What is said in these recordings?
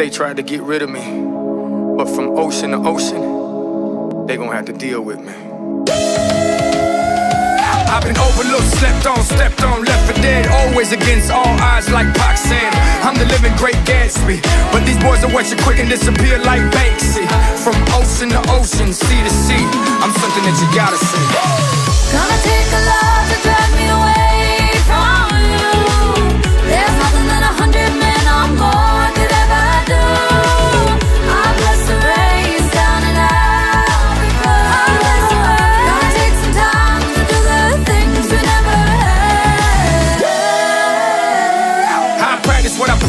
They tried to get rid of me, but from ocean to ocean, they gonna have to deal with me. I've been overlooked, slept on, stepped on, left for dead Always against all odds like Pac said I'm the living great Gatsby But these boys will watch you quick and disappear like Banksy. From ocean to ocean, sea to sea I'm something that you gotta see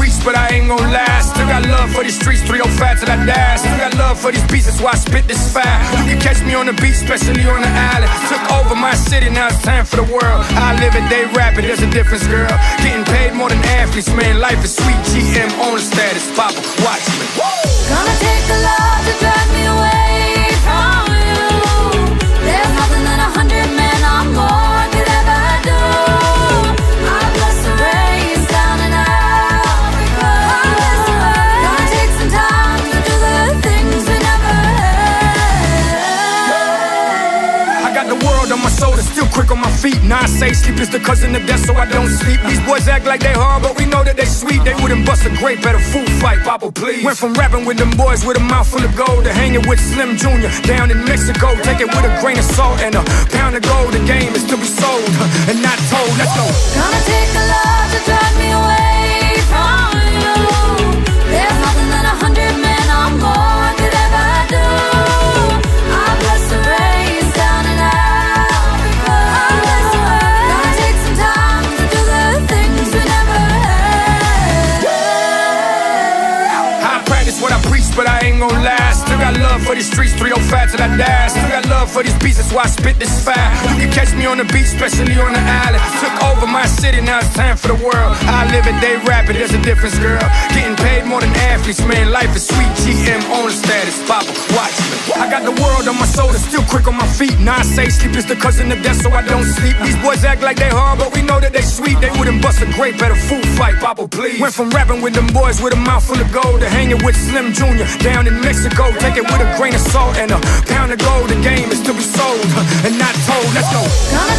preach, but I ain't gon' last. Still got love for these streets, 305 till I die. Still got love for these beats, that's why I spit this fire. You can catch me on the beach, especially on the island. Took over my city, now it's time for the world. I live it, they rapping, there's a difference, girl. Getting paid more than athletes, man. Life is sweet. Got the world on my shoulders, still quick on my feet. Now I say sleep is the cousin of death, so I don't sleep. These boys act like they hard, but we know that they sweet. They wouldn't bust a grape at a food fight, Papa, please. Went from rapping with them boys with a mouth full of gold to hanging with Slim Jr. down in Mexico. Take it with a grain of salt and a pound of gold. The game is to be sold gon' lie. Still got love for these streets, 305 till I die. Still got love for these beats, that's why I spit this fire. You can catch me on the beach, especially on the island. Took over my city, now it's time for the world. I live it, they rap it, there's a difference, girl. Getting paid more than athletes, man. Life is sweet. GM on the status, Papa, watch me. I got the world on my shoulders, still feet. I say sleep is the cousin of death, so I don't sleep. These boys act like they hard, but we know that they sweet. They wouldn't bust a grape at a food fight, Papa, please. Went from rapping with them boys with a mouth full of gold to hanging with Slim Jr. down in Mexico. Take it with a grain of salt and a pound of gold. The game is to be sold and not told. Let's go.